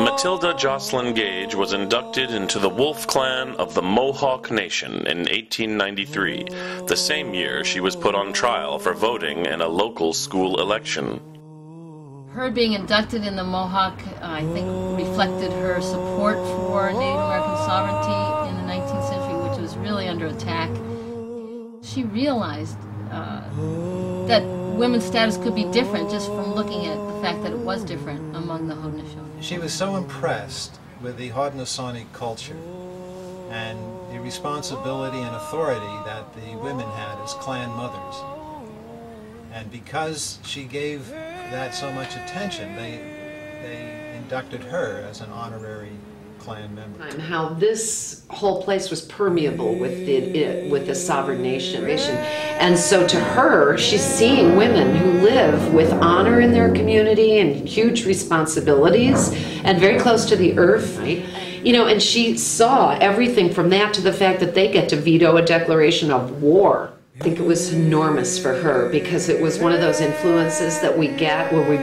Matilda Joslyn Gage was inducted into the Wolf Clan of the Mohawk Nation in 1893, the same year she was put on trial for voting in a local school election. Her being inducted in the Mohawk, uh, I think, reflected her support for Native American sovereignty in the 19th century, which was really under attack. She realized uh, that women's status could be different just from looking at the fact that it was different among the Haudenosaunee. She was so impressed with the Haudenosaunee culture and the responsibility and authority that the women had as clan mothers. And because she gave that so much attention, they, they inducted her as an honorary clan member. How this whole place was permeable with the with the sovereign nation, and so to her, she's seeing women who live with honor in their community and huge responsibilities, and very close to the earth. Right? You know, and she saw everything from that to the fact that they get to veto a declaration of war. I think it was enormous for her because it was one of those influences that we get where we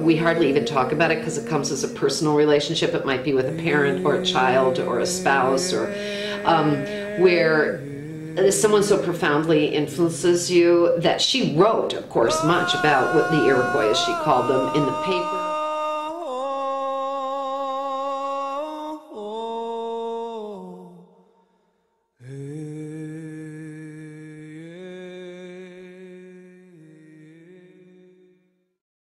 we hardly even talk about it because it comes as a personal relationship. It might be with a parent or a child or a spouse or um, where someone so profoundly influences you that she wrote, of course, much about what the Iroquois, as she called them, in the paper.